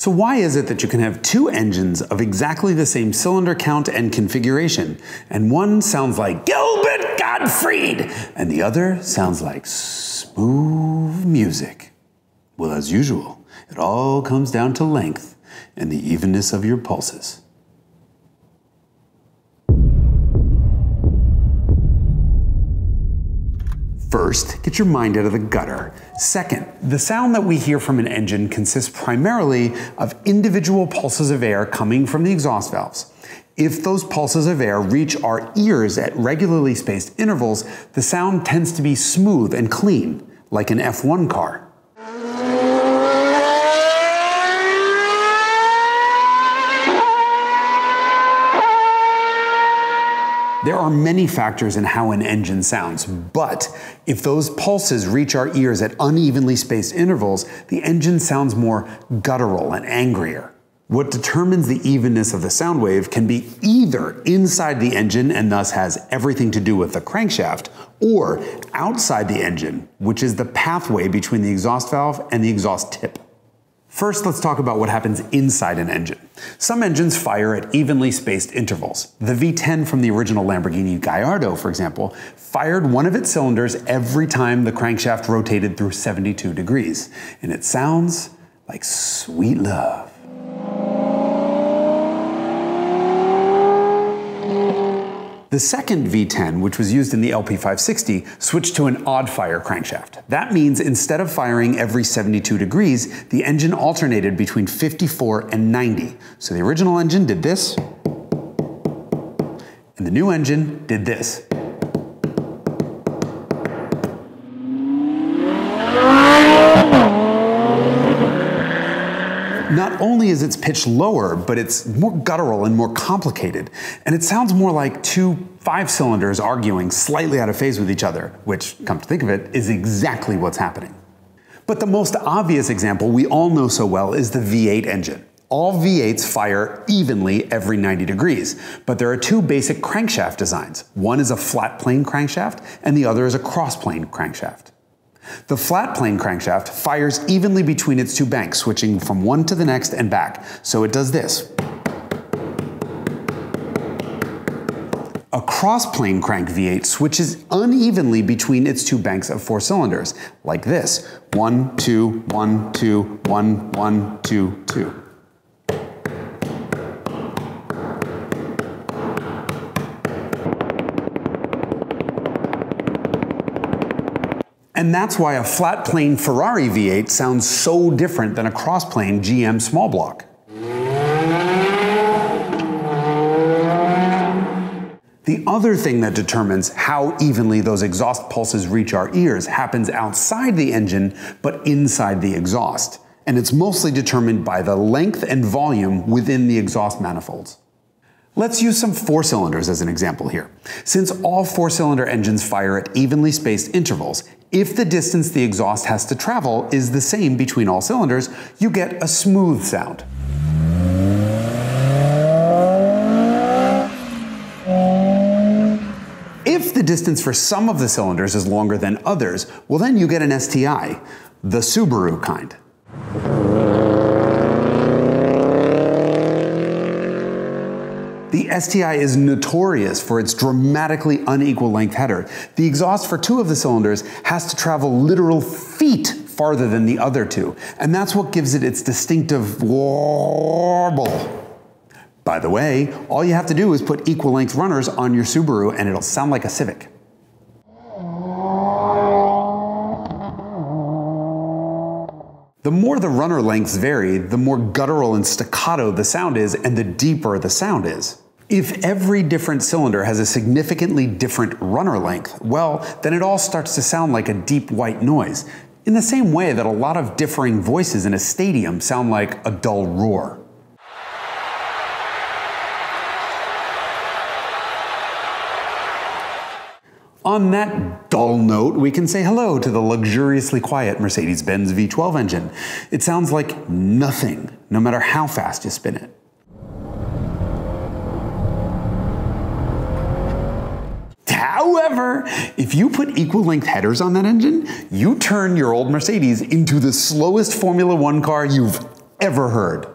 So why is it that you can have two engines of exactly the same cylinder count and configuration, and one sounds like Gilbert Gottfried, and the other sounds like smooth music? Well, as usual, it all comes down to length and the evenness of your pulses. First, get your mind out of the gutter. Second, the sound that we hear from an engine consists primarily of individual pulses of air coming from the exhaust valves. If those pulses of air reach our ears at regularly spaced intervals, the sound tends to be smooth and clean, like an F1 car. There are many factors in how an engine sounds, but if those pulses reach our ears at unevenly spaced intervals, the engine sounds more guttural and angrier. What determines the evenness of the sound wave can be either inside the engine and thus has everything to do with the crankshaft, or outside the engine, which is the pathway between the exhaust valve and the exhaust tip. First, let's talk about what happens inside an engine. Some engines fire at evenly spaced intervals. The V10 from the original Lamborghini Gallardo, for example, fired one of its cylinders every time the crankshaft rotated through 72 degrees. And it sounds like sweet love. The second V10, which was used in the LP560, switched to an odd fire crankshaft. That means instead of firing every 72 degrees, the engine alternated between 54 and 90. So the original engine did this, and the new engine did this. Not only is its pitch lower, but it's more guttural and more complicated. And it sounds more like two five cylinders arguing slightly out of phase with each other, which, come to think of it, is exactly what's happening. But the most obvious example we all know so well is the V8 engine. All V8s fire evenly every 90 degrees, but there are two basic crankshaft designs. One is a flat plane crankshaft, and the other is a cross plane crankshaft. The flat plane crankshaft fires evenly between its two banks, switching from one to the next and back. So it does this. A cross-plane crank V8 switches unevenly between its two banks of four cylinders, like this. One, two, one, two, one, one, two, two. And that's why a flat plane Ferrari V8 sounds so different than a cross plane GM small block. The other thing that determines how evenly those exhaust pulses reach our ears happens outside the engine, but inside the exhaust. And it's mostly determined by the length and volume within the exhaust manifolds. Let's use some four cylinders as an example here. Since all four cylinder engines fire at evenly spaced intervals, if the distance the exhaust has to travel is the same between all cylinders, you get a smooth sound. If the distance for some of the cylinders is longer than others, well then you get an STI, the Subaru kind. STI is notorious for its dramatically unequal length header. The exhaust for two of the cylinders has to travel literal feet farther than the other two, and that's what gives it its distinctive warble. By the way, all you have to do is put equal length runners on your Subaru and it'll sound like a Civic. The more the runner lengths vary, the more guttural and staccato the sound is and the deeper the sound is. If every different cylinder has a significantly different runner length, well, then it all starts to sound like a deep white noise, in the same way that a lot of differing voices in a stadium sound like a dull roar. On that dull note, we can say hello to the luxuriously quiet Mercedes-Benz V12 engine. It sounds like nothing, no matter how fast you spin it. However, if you put equal length headers on that engine, you turn your old Mercedes into the slowest Formula One car you've ever heard.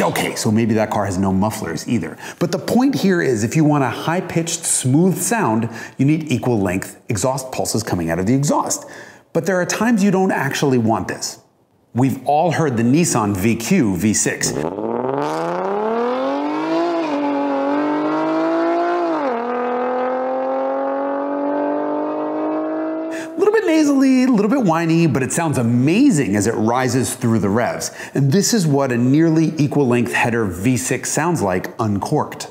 Okay, so maybe that car has no mufflers either. But the point here is if you want a high pitched, smooth sound, you need equal length exhaust pulses coming out of the exhaust. But there are times you don't actually want this. We've all heard the Nissan VQ V6. Bit nasally, a little bit whiny, but it sounds amazing as it rises through the revs. And this is what a nearly equal length header V6 sounds like uncorked.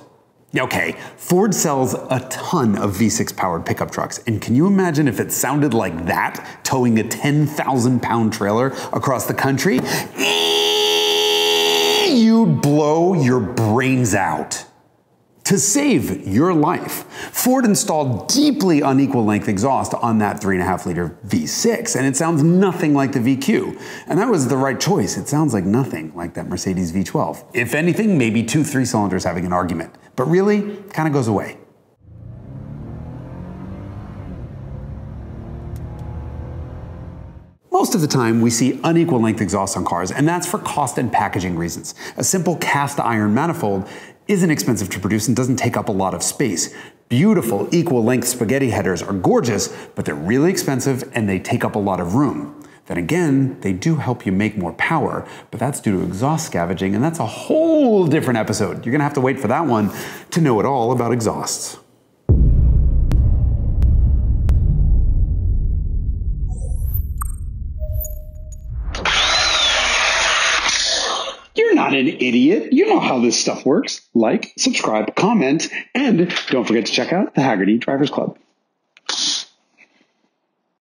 Okay, Ford sells a ton of V6 powered pickup trucks, and can you imagine if it sounded like that, towing a 10,000 pound trailer across the country? You'd blow your brains out. To save your life, Ford installed deeply unequal length exhaust on that 3.5 liter V6, and it sounds nothing like the VQ. And that was the right choice. It sounds like nothing like that Mercedes V12. If anything, maybe two three cylinders having an argument. But really, it kind of goes away. Most of the time, we see unequal length exhaust on cars, and that's for cost and packaging reasons. A simple cast iron manifold isn't expensive to produce and doesn't take up a lot of space. Beautiful equal length spaghetti headers are gorgeous, but they're really expensive and they take up a lot of room. Then again, they do help you make more power, but that's due to exhaust scavenging, and that's a whole different episode. You're gonna have to wait for that one to know it all about exhausts. An idiot. You know how this stuff works. Like, subscribe, comment, and don't forget to check out the Hagerty Drivers Club.